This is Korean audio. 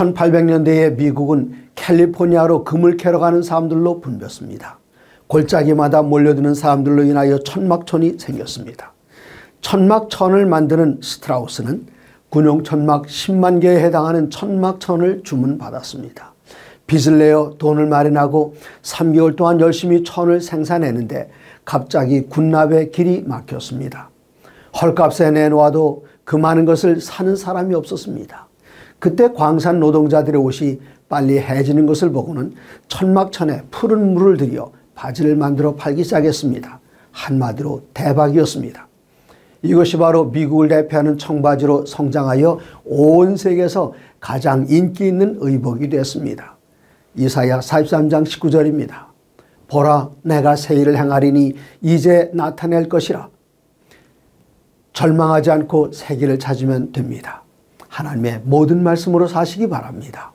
1800년대에 미국은 캘리포니아로 금을 캐러 가는 사람들로 분볐습니다. 골짜기마다 몰려드는 사람들로 인하여 천막촌이 생겼습니다. 천막천을 만드는 스트라우스는 군용 천막 10만 개에 해당하는 천막천을 주문받았습니다. 빚을 내어 돈을 마련하고 3개월 동안 열심히 천을 생산했는데 갑자기 군납의 길이 막혔습니다. 헐값에 내놓아도 그 많은 것을 사는 사람이 없었습니다. 그때 광산 노동자들의 옷이 빨리 해지는 것을 보고는 천막천에 푸른 물을 들여 바지를 만들어 팔기 시작했습니다. 한마디로 대박이었습니다. 이것이 바로 미국을 대표하는 청바지로 성장하여 온 세계에서 가장 인기 있는 의복이 됐습니다. 이사야 43장 19절입니다. 보라 내가 새 일을 행하리니 이제 나타낼 것이라. 절망하지 않고 새 길을 찾으면 됩니다. 하나님의 모든 말씀으로 사시기 바랍니다.